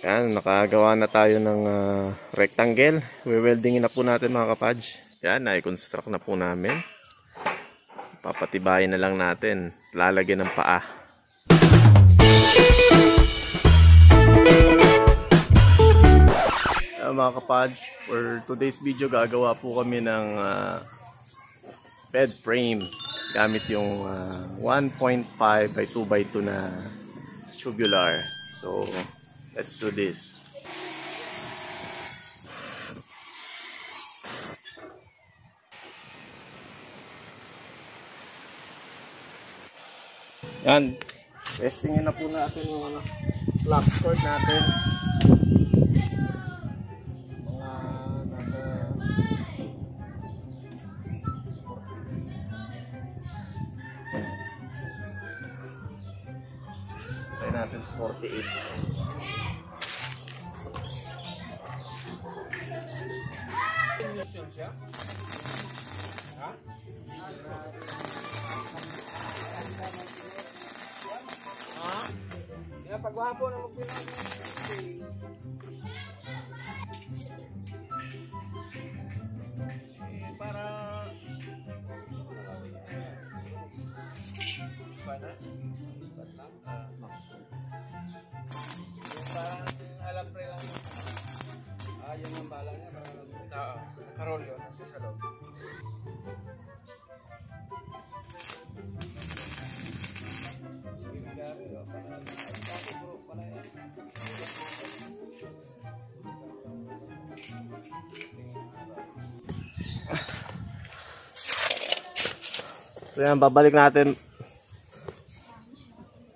Yan, nakagawa na tayo ng ah, rectangle. We-weldingin na po natin mga kapadge. Yan, na-construct na po namin. Papatibayin na lang natin. Lalagyan ng paa. Ah, mga kapadge, for today's video gagawa po kami ng ah, bed frame gamit yung ah, 1.5 by 2 by 2 na tubular. So, let's do this. Yan. Testingin na po natin yung ano, lock cord natin. Kaya pagwapo na magpinag eh, para para lang ah, maximum. Yung parang alam pre lang ah yun ang bala niya parang na karol yun nandun sa loob Bibigari, oh, parang ang dami bro pala yan. So yan, babalik natin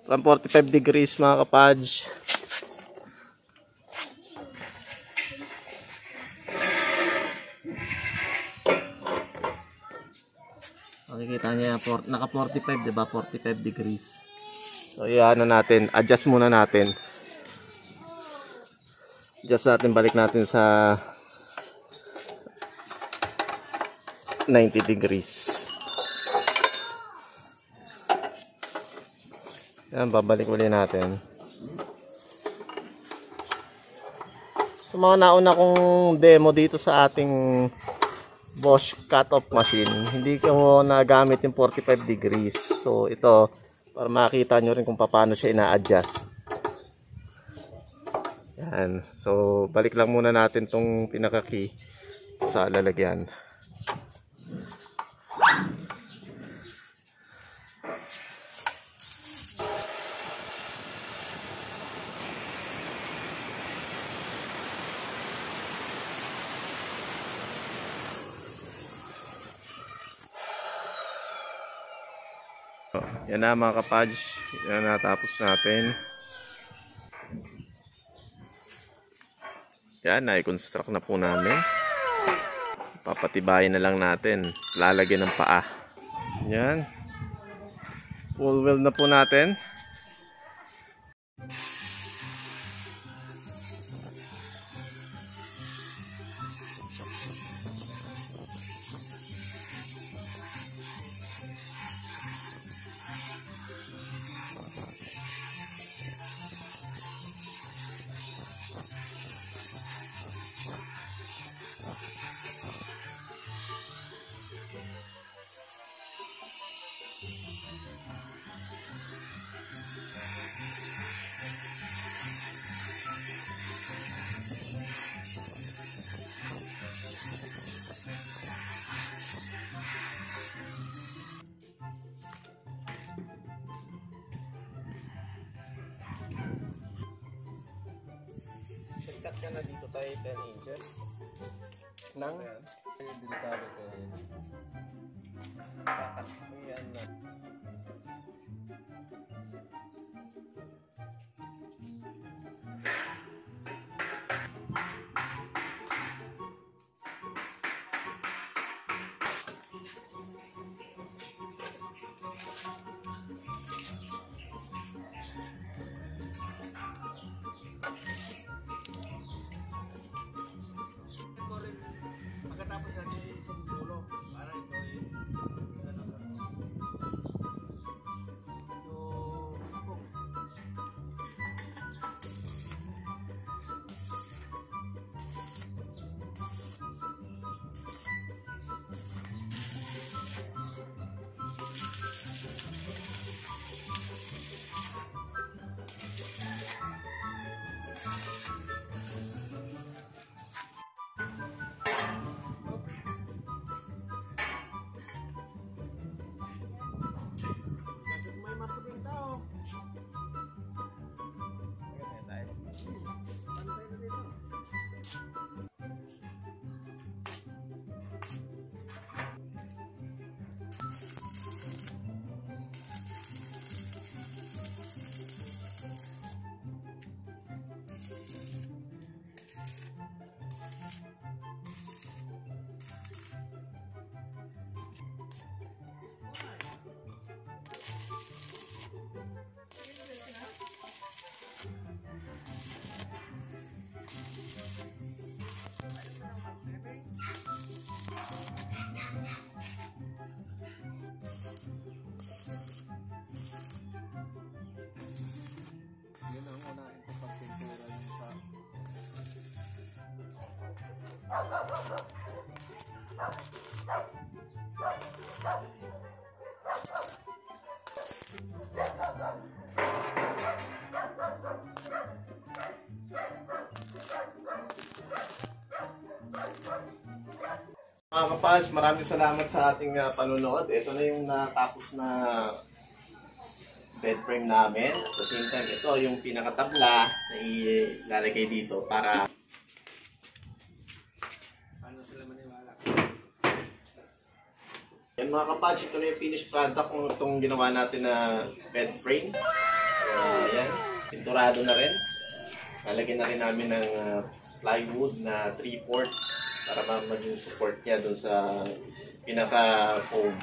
from 45 degrees mga kapadge. Makikita niya, naka 45, di ba? 45 degrees. So, na natin. Adjust muna natin. Adjust natin, balik natin sa 90 degrees. Yan, babalik uli natin. Sa mga nauna kong demo dito sa ating Bosch cut-off machine, hindi ko nagamit yung 45 degrees. So, ito, para makita nyo rin kung paano siya ina-adjust. Yan. So, balik lang muna natin tong pinaka-key sa lalagyan. Yan na mga kapadge. Yan na natapos natin. Yan, na-construct na po namin. Papatibayin na lang natin. Lalagyan ng paa. Yan. Full weld na po natin. Cut ka na dito tayo 10 inches. Nang? Delikado ko yun. Kakat mo yan na. Mga kapals, maraming salamat sa ating uh, panonood. Ito na yung natapos na bed frame namin. At the same time, ito yung pinakatabla na ilalagay dito para yan mga kapals, ito na yung finished product ng itong ginawa natin na bed frame. Uh, yan, pinturado na rin. Lalagyan na rin namin ng uh, plywood na 3-4 para ma- maging support niya dun sa pinaka-foam.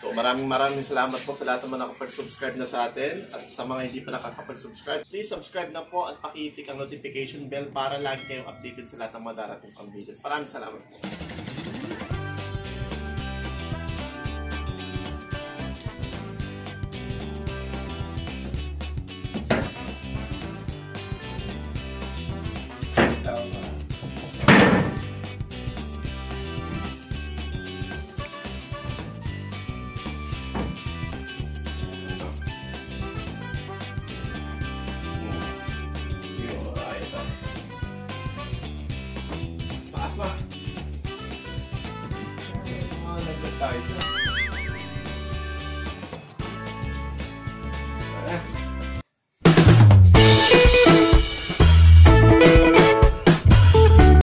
So maraming maraming salamat po sa lahat naman nakapag-subscribe na sa atin at sa mga hindi pa nakakapag-subscribe. Please subscribe na po at pakitik ang notification bell para lagi kayong updated sa lahat ng mga darating pang videos. Maraming salamat po. Taas na. Mga naglag tayo dyan.